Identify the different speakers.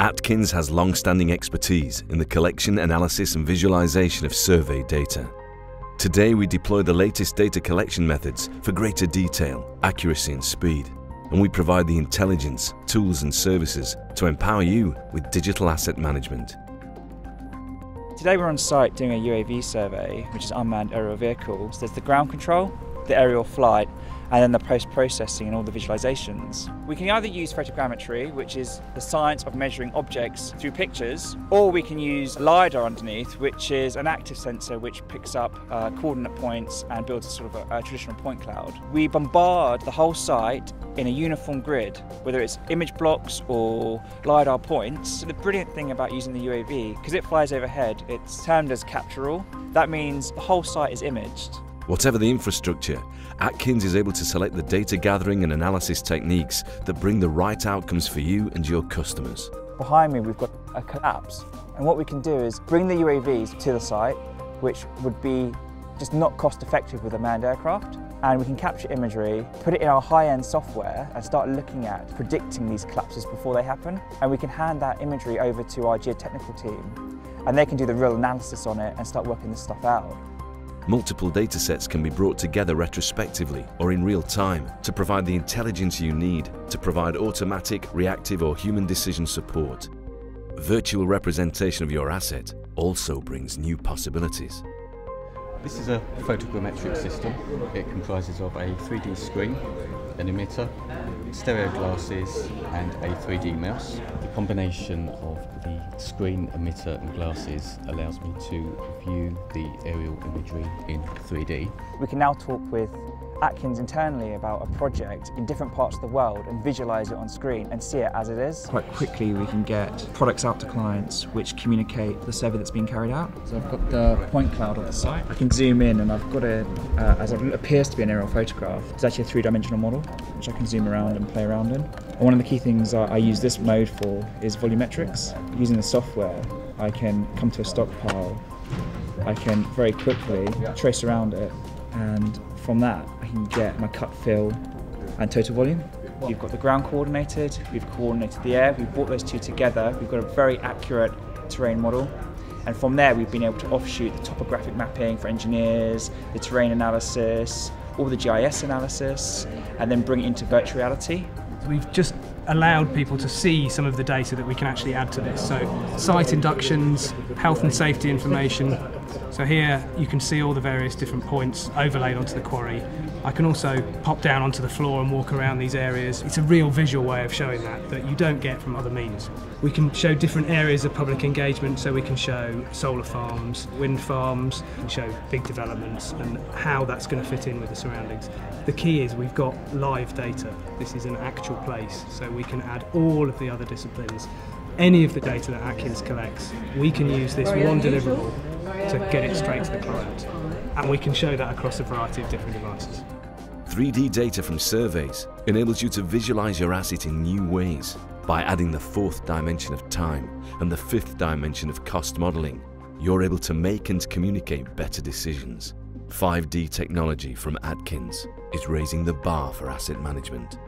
Speaker 1: Atkins has long-standing expertise in the collection, analysis and visualization of survey data. Today we deploy the latest data collection methods for greater detail, accuracy and speed. And we provide the intelligence, tools and services to empower you with digital asset management.
Speaker 2: Today we're on site doing a UAV survey, which is unmanned aerial vehicles. There's the ground control, the aerial flight, and then the post-processing and all the visualizations. We can either use photogrammetry, which is the science of measuring objects through pictures, or we can use LiDAR underneath, which is an active sensor which picks up uh, coordinate points and builds a sort of a, a traditional point cloud. We bombard the whole site in a uniform grid, whether it's image blocks or LiDAR points. The brilliant thing about using the UAV, because it flies overhead, it's termed as capture all. That means the whole site is imaged.
Speaker 1: Whatever the infrastructure, Atkins is able to select the data gathering and analysis techniques that bring the right outcomes for you and your customers.
Speaker 2: Behind me we've got a collapse and what we can do is bring the UAVs to the site which would be just not cost effective with a manned aircraft and we can capture imagery, put it in our high-end software and start looking at predicting these collapses before they happen and we can hand that imagery over to our geotechnical team and they can do the real analysis on it and start working this stuff out.
Speaker 1: Multiple datasets can be brought together retrospectively or in real time to provide the intelligence you need to provide automatic, reactive or human decision support. Virtual representation of your asset also brings new possibilities.
Speaker 3: This is a photogrammetric system. It comprises of a 3D screen, an emitter, stereo glasses and a 3D mouse. The combination of the screen, emitter and glasses allows me to view the aerial imagery in 3D.
Speaker 2: We can now talk with Atkins internally about a project in different parts of the world and visualize it on screen and see it as it is. Quite quickly we can get products out to clients which communicate the survey that's being carried out. So I've got the point cloud of the site. I can zoom in and I've got it uh, as it appears to be an aerial photograph. It's actually a three-dimensional model which I can zoom around and play around in. And one of the key things I use this mode for is volumetrics. Using the software I can come to a stockpile I can very quickly trace around it and from that I can get my cut fill and total volume. We've got the ground coordinated, we've coordinated the air, we've brought those two together, we've got a very accurate terrain model and from there we've been able to offshoot the topographic mapping for engineers, the terrain analysis, all the GIS analysis and then bring it into virtual reality.
Speaker 4: We've just allowed people to see some of the data that we can actually add to this. So site inductions, health and safety information. So here you can see all the various different points overlaid onto the quarry. I can also pop down onto the floor and walk around these areas. It's a real visual way of showing that that you don't get from other means. We can show different areas of public engagement, so we can show solar farms, wind farms, show big developments and how that's going to fit in with the surroundings. The key is we've got live data. This is an actual place, so we can add all of the other disciplines. Any of the data that Atkins collects, we can use this one deliverable to get it straight to the client. And we can show that across a variety of different devices.
Speaker 1: 3D data from surveys enables you to visualize your asset in new ways by adding the fourth dimension of time and the fifth dimension of cost modeling. You're able to make and communicate better decisions. 5D technology from Atkins is raising the bar for asset management.